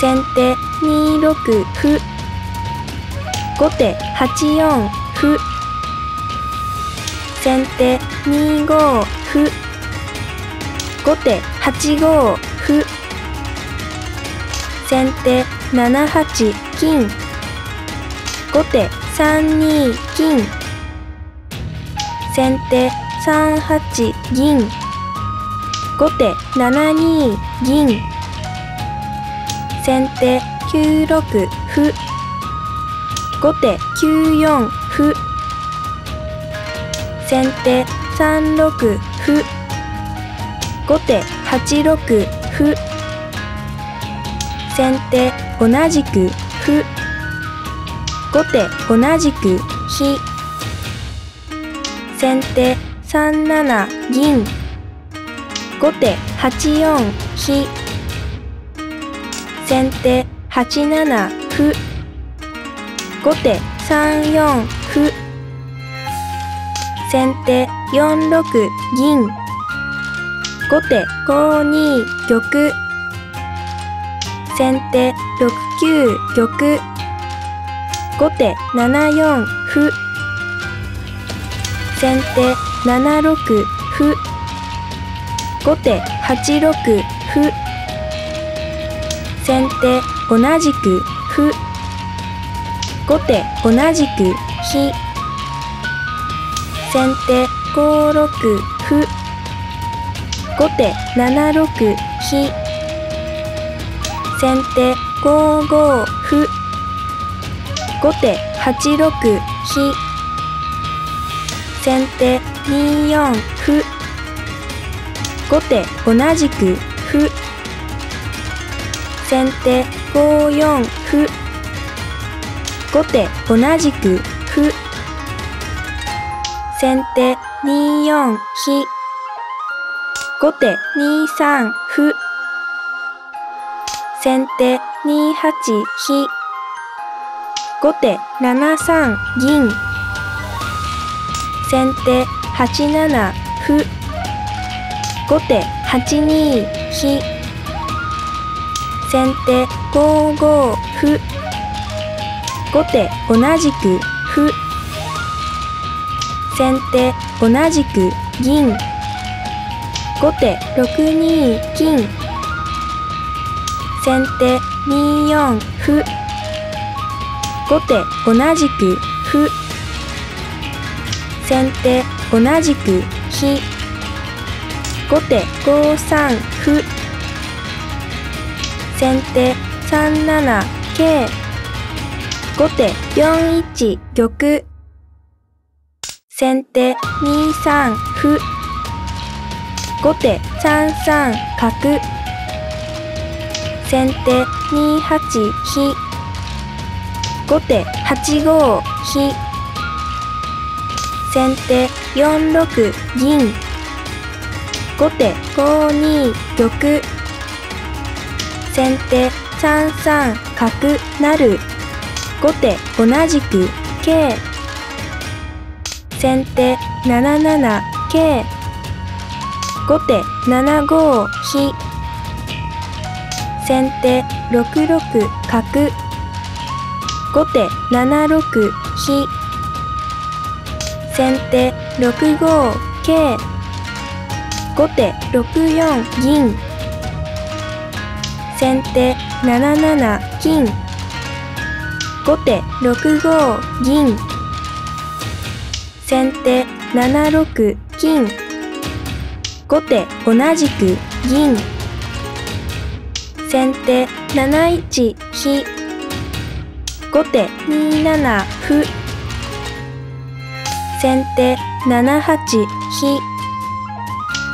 先手2六歩。後手8四歩。先手2五歩。後手8五歩。先手7八金。後手3二金。先手3八銀。後手7二銀。先手9六歩。後手9四歩。先手3六歩。後手8六歩。先手同じく歩。後手同じく飛先手3七銀。後手8四飛先手8七歩。後手3四歩。先手4六銀。後手5二玉。先手6九玉。後手7四歩。先手7六歩。後手8六歩。先手同じく歩。後手同じく飛先手5六歩。後手7六飛先手5五歩。後手8六飛先手2四歩。後手同じく先手5四歩。後手同じく歩。先手2四飛。後手2三歩。先手2八飛。後手7三銀。先手8七歩。後手8二飛。先手5五歩後手同じく歩先手同じく銀。後手6二金。先手2四歩後手同じく歩先手同じく飛後手5三歩先手3七桂後手4一玉。先手2三歩。後手3三角。先手2八飛後手8五飛先手4六銀。後手5二玉。先手3三角成後手同じく桂先手7七桂後手7五飛先手6六角。後手7六飛先手6五桂後手6四銀。先手7七金。後手6五銀。先手7六金。後手同じく銀。先手7一飛。後手2七歩。先手7八飛。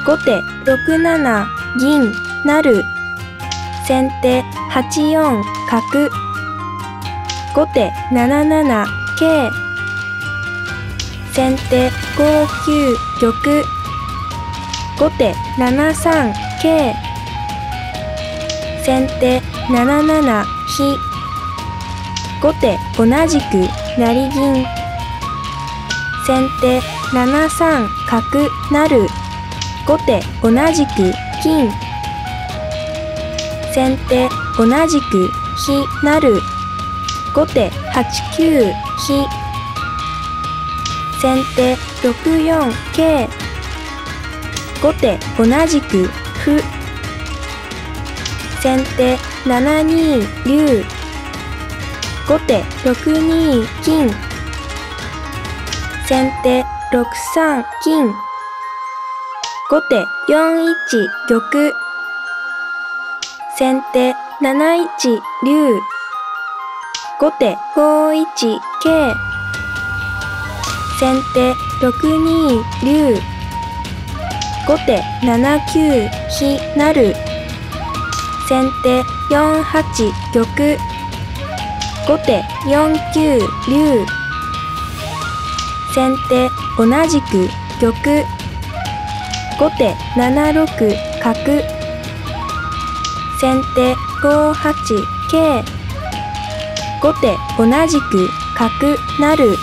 後手6七銀。成先手8四角。後手7七桂先手5九玉。後手7三桂先手7七飛後手同じく成銀。先手7三角成。後手同じく金。先手同じく飛なる。後手8九飛先手6四桂後手同じく歩先手7二竜。後手6二金。先手6三金。後手4一玉。先手7一竜後手5一桂先手6二竜後手7九飛成先手4八玉。後手4九竜先手同じく玉。後手7六角。先手5八桂後手同じく角成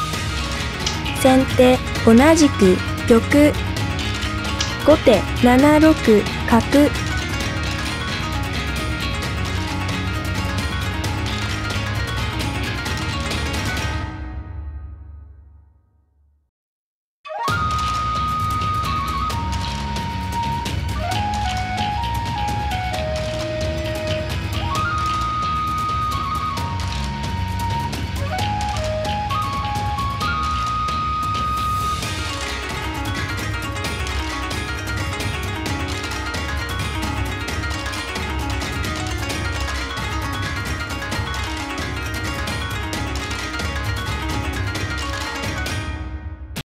先手同じく玉。後手7六角。